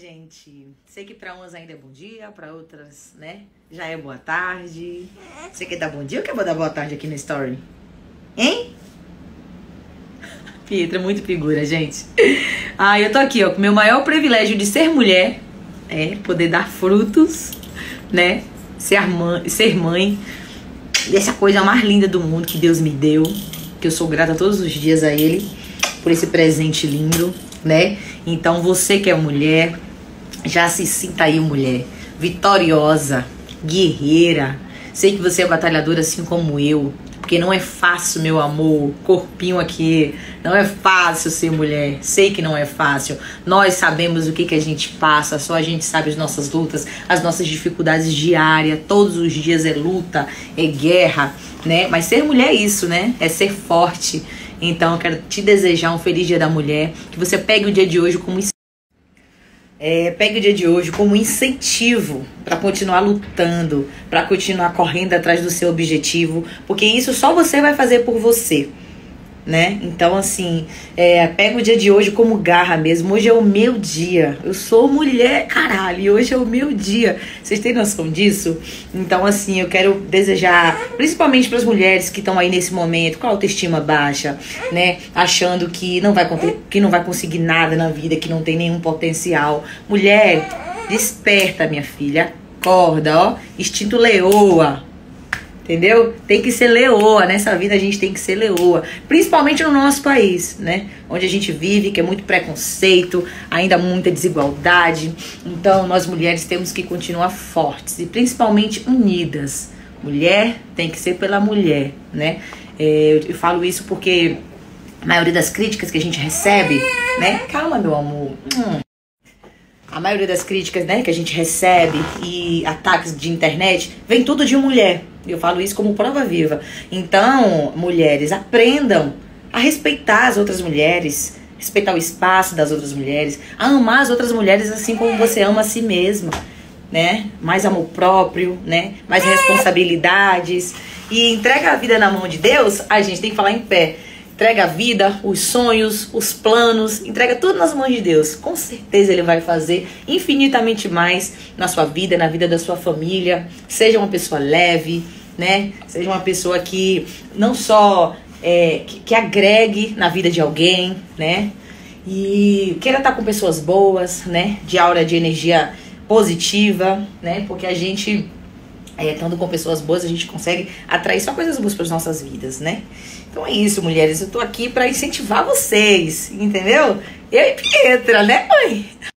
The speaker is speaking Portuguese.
Gente, sei que para umas ainda é bom dia, para outras, né, já é boa tarde. Você quer dar bom dia ou quer dar boa tarde aqui no story? Hein? Pietra, muito figura, gente. Ah, eu tô aqui, ó, com meu maior privilégio de ser mulher, é poder dar frutos, né? Ser mãe, ser mãe dessa coisa mais linda do mundo que Deus me deu, que eu sou grata todos os dias a Ele por esse presente lindo, né? Então você que é mulher, já se sinta aí mulher, vitoriosa, guerreira. Sei que você é batalhadora assim como eu, porque não é fácil, meu amor, corpinho aqui. Não é fácil ser mulher. Sei que não é fácil. Nós sabemos o que, que a gente passa, só a gente sabe as nossas lutas, as nossas dificuldades diárias. Todos os dias é luta, é guerra, né? Mas ser mulher é isso, né? É ser forte. Então eu quero te desejar um feliz dia da mulher. Que você pegue o dia de hoje como é, pegue o dia de hoje como incentivo para continuar lutando, para continuar correndo atrás do seu objetivo, porque isso só você vai fazer por você né? Então, assim, é, pega o dia de hoje como garra mesmo. Hoje é o meu dia. Eu sou mulher, caralho, e hoje é o meu dia. Vocês têm noção disso? Então, assim, eu quero desejar, principalmente para as mulheres que estão aí nesse momento com a autoestima baixa, né? Achando que não, vai, que não vai conseguir nada na vida, que não tem nenhum potencial. Mulher, desperta, minha filha. Acorda, ó. Instinto leoa Entendeu? Tem que ser leoa. Nessa vida a gente tem que ser leoa. Principalmente no nosso país, né? Onde a gente vive, que é muito preconceito, ainda muita desigualdade. Então, nós mulheres temos que continuar fortes e principalmente unidas. Mulher tem que ser pela mulher, né? É, eu, falo isso porque a maioria das críticas que a gente recebe, né? Calma, meu amor. Hum a maioria das críticas né, que a gente recebe e ataques de internet vem tudo de mulher. Eu falo isso como prova viva. Então, mulheres, aprendam a respeitar as outras mulheres, respeitar o espaço das outras mulheres, a amar as outras mulheres assim como você ama a si mesma, né? Mais amor próprio, né? Mais responsabilidades e entrega a vida na mão de Deus. A gente tem que falar em pé. Entrega a vida, os sonhos, os planos, entrega tudo nas mãos de Deus. Com certeza Ele vai fazer infinitamente mais na sua vida, na vida da sua família. Seja uma pessoa leve, né? Seja uma pessoa que não só é, que, que agregue na vida de alguém, né? E queira estar com pessoas boas, né? De aura de energia positiva, né? Porque a gente é, estando com pessoas boas, a gente consegue atrair só coisas boas para as nossas vidas, né? Então é isso, mulheres. Eu tô aqui para incentivar vocês, entendeu? Eu e Pietra, né, mãe?